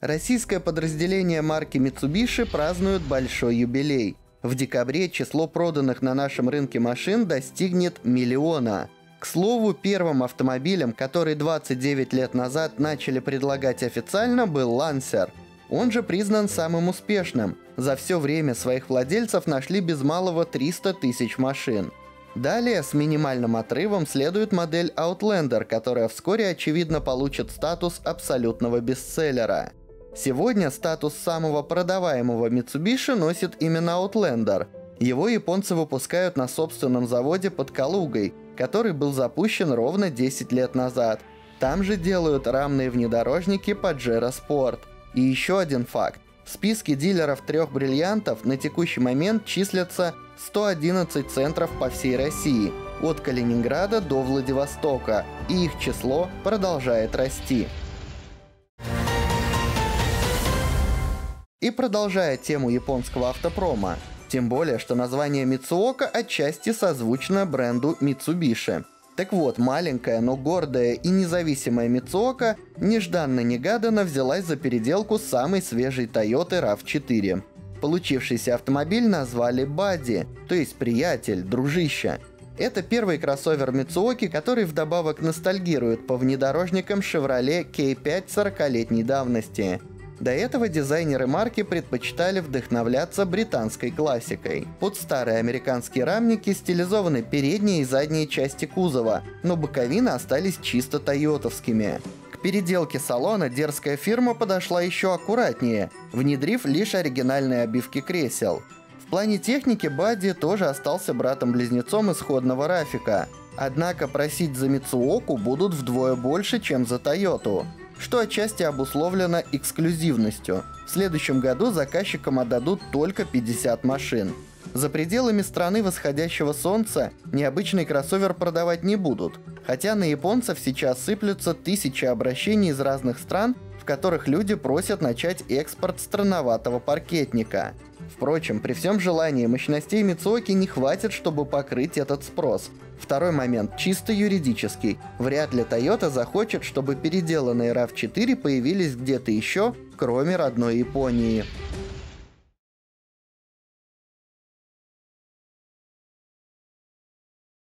Российское подразделение марки Mitsubishi празднует большой юбилей. В декабре число проданных на нашем рынке машин достигнет миллиона. К слову, первым автомобилем, который 29 лет назад начали предлагать официально, был Lancer. Он же признан самым успешным. За все время своих владельцев нашли без малого 300 тысяч машин. Далее с минимальным отрывом следует модель Outlander, которая вскоре очевидно получит статус абсолютного бестселлера. Сегодня статус самого продаваемого Mitsubishi носит именно Outlander. Его японцы выпускают на собственном заводе под Калугой, который был запущен ровно 10 лет назад. Там же делают рамные внедорожники Pajero Sport. И еще один факт. В списке дилеров трех бриллиантов на текущий момент числятся 111 центров по всей России, от Калининграда до Владивостока, и их число продолжает расти. И продолжая тему японского автопрома, тем более, что название Мицуока отчасти созвучно бренду Mitsubishi. Так вот, маленькая, но гордая и независимая Мицуока нежданно-негаданно взялась за переделку самой свежей Toyota RAV4. Получившийся автомобиль назвали Бадди, то есть приятель, дружище. Это первый кроссовер Мицуоки, который вдобавок ностальгирует по внедорожникам Chevrolet K5 40-летней давности – до этого дизайнеры марки предпочитали вдохновляться британской классикой. Под старые американские рамники стилизованы передние и задние части кузова, но боковины остались чисто тойотовскими. К переделке салона дерзкая фирма подошла еще аккуратнее, внедрив лишь оригинальные обивки кресел. В плане техники Бадди тоже остался братом-близнецом исходного Рафика. Однако просить за Мицуоку будут вдвое больше, чем за Тойоту что отчасти обусловлено эксклюзивностью. В следующем году заказчикам отдадут только 50 машин. За пределами страны восходящего солнца необычный кроссовер продавать не будут, хотя на японцев сейчас сыплются тысячи обращений из разных стран, в которых люди просят начать экспорт странноватого паркетника. Впрочем, при всем желании мощностей Мицуоки не хватит, чтобы покрыть этот спрос, Второй момент чисто юридический. Вряд ли Toyota захочет, чтобы переделанные RAV4 появились где-то еще, кроме родной Японии.